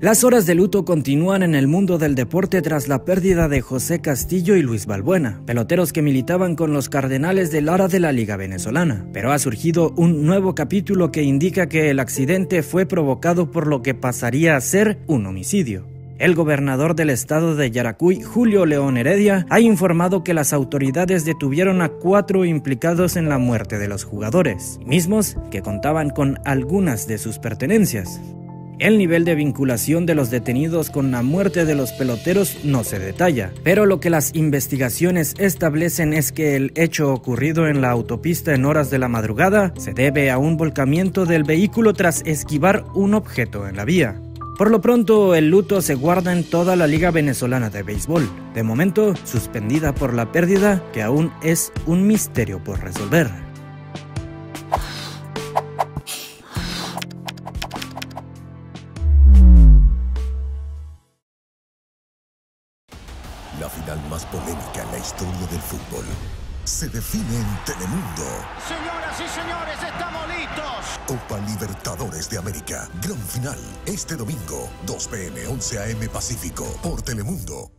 Las horas de luto continúan en el mundo del deporte tras la pérdida de José Castillo y Luis Balbuena, peloteros que militaban con los Cardenales de Lara de la Liga Venezolana. Pero ha surgido un nuevo capítulo que indica que el accidente fue provocado por lo que pasaría a ser un homicidio. El gobernador del estado de Yaracuy, Julio León Heredia, ha informado que las autoridades detuvieron a cuatro implicados en la muerte de los jugadores, mismos que contaban con algunas de sus pertenencias. El nivel de vinculación de los detenidos con la muerte de los peloteros no se detalla, pero lo que las investigaciones establecen es que el hecho ocurrido en la autopista en horas de la madrugada se debe a un volcamiento del vehículo tras esquivar un objeto en la vía. Por lo pronto, el luto se guarda en toda la Liga Venezolana de Béisbol, de momento suspendida por la pérdida que aún es un misterio por resolver. La final más polémica en la historia del fútbol se define en Telemundo. Señoras y señores, estamos listos. Copa Libertadores de América. Gran final este domingo, 2 pm, 11 am Pacífico, por Telemundo.